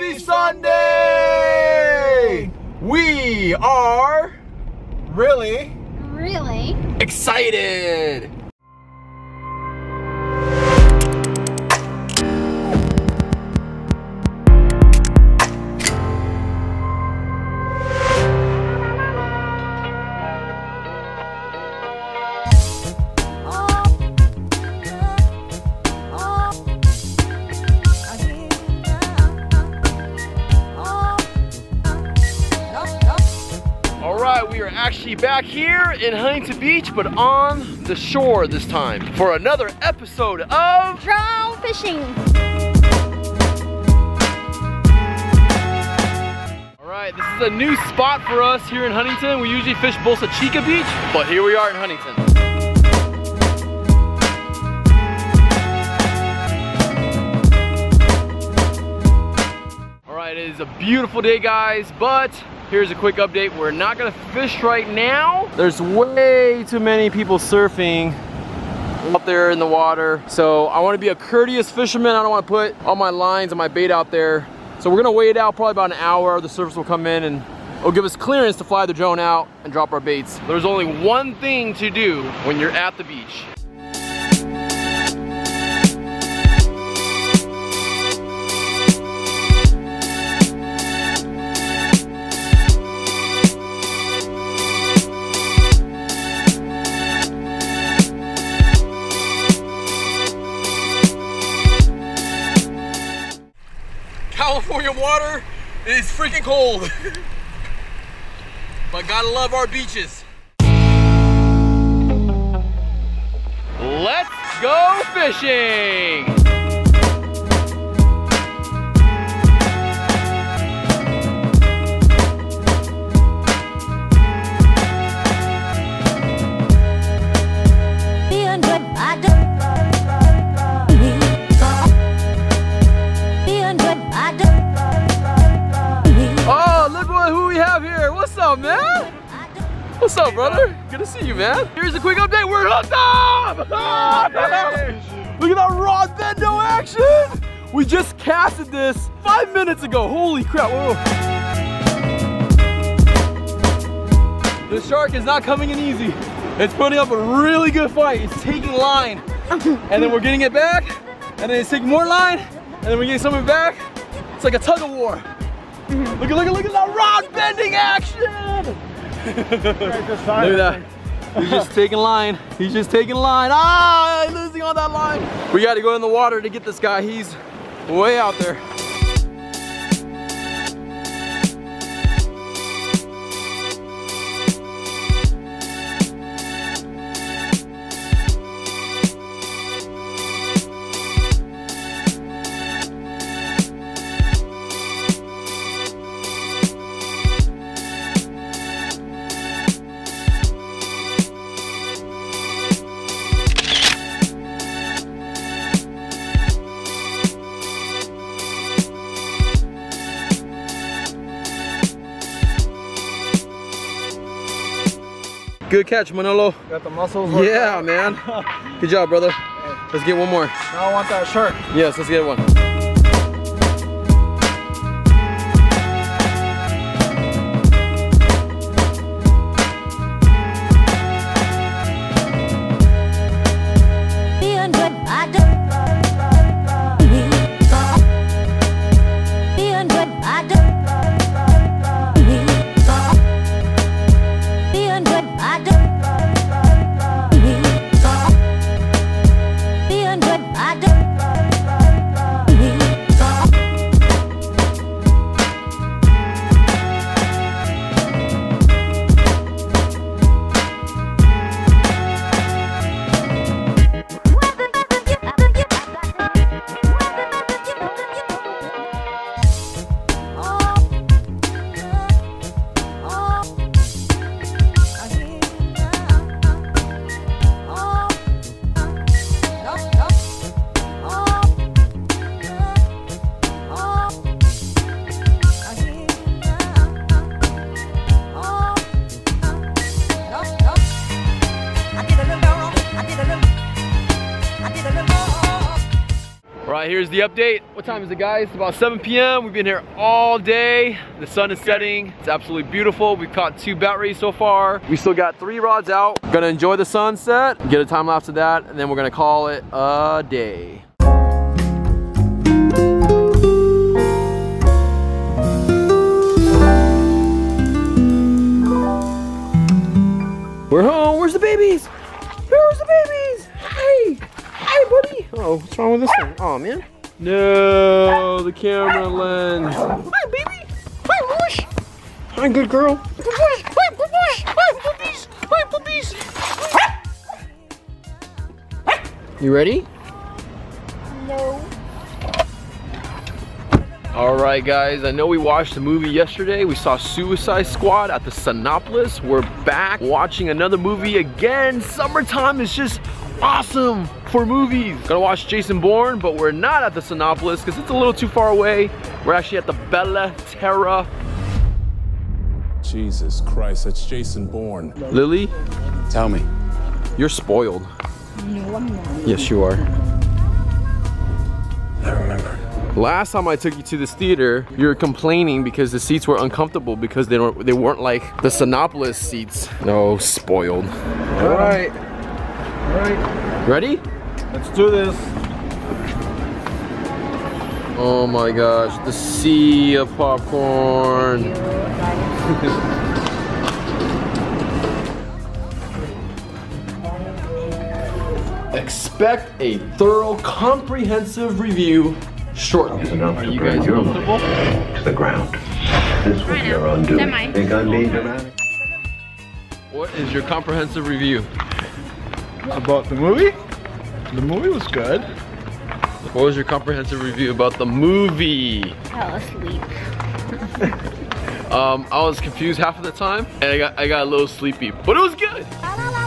Happy Sunday! We are Really? Really? excited! Actually back here in Huntington Beach, but on the shore this time for another episode of Drone fishing. All right, this is a new spot for us here in Huntington. We usually fish Bolsa Chica Beach, but here we are in Huntington. All right, it is a beautiful day, guys, but here's a quick update. We're not gonna fish right now. There's way too many people surfing up there in the water. So I wanna be a courteous fisherman. I don't wanna put all my lines and my bait out there. So we're gonna wait out probably about an hour. The surfers will come in and it'll give us clearance to fly the drone out and drop our baits. There's only one thing to do when you're at the beach. California water is freaking cold. but gotta love our beaches. Let's go fishing! Man? What's up, brother? Good to see you, man. Here's a quick update. We're hooked up! Look at that rod bendo action! We just casted this five minutes ago. Holy crap. Whoa. The shark is not coming in easy. It's putting up a really good fight. It's taking line. And then we're getting it back. And then it's taking more line. And then we're getting some of it back. It's like a tug of war. Look at, look at, look at that rod bending action! Look at that. He's just taking line. He's just taking line. Ah, losing on that line. We got to go in the water to get this guy. He's way out there. Good catch, Manolo. Got the muscles. Yeah, out. man. Good job, brother. Let's get one more. Now I want that shark. Yes, let's get one. Here's the update. What time is it, guys? It's about 7 p.m. We've been here all day. The sun is setting. It's absolutely beautiful. We've caught two bat rays so far. We still got three rods out. Gonna enjoy the sunset, get a time lapse of that, and then we're gonna call it a day. Oh, what's wrong with this thing? Oh, man. No, the camera lens. Hi, baby. Hi, Bush. Hi, good girl. Bush. Hi, Bush. Hi, puppies. Hi, puppies. You ready? No. All right, guys, I know we watched the movie yesterday. We saw Suicide Squad at the Cinépolis. We're back watching another movie again. Summertime is just awesome for movies. Gonna watch Jason Bourne, but we're not at the Cinépolis because it's a little too far away. We're actually at the Bella Terra. Jesus Christ, that's Jason Bourne. Lily, Tell me. you're spoiled. No, I'm not. Yes, you are. I remember. Last time I took you to this theater, you were complaining because the seats were uncomfortable because they weren't they weren't like the Cinépolis seats. No, spoiled. All right. All right. Ready? Let's do this. Oh my gosh, the sea of popcorn. Expect a thorough, comprehensive review shortly. Are you guys comfortable? to the ground. This was your undoing. Semi. Think I'm being dramatic? What is your comprehensive review? About the movie? The movie was good. What was your comprehensive review about the movie? Fell asleep. Um, I was confused half of the time, and I got I got a little sleepy, but it was good. La la la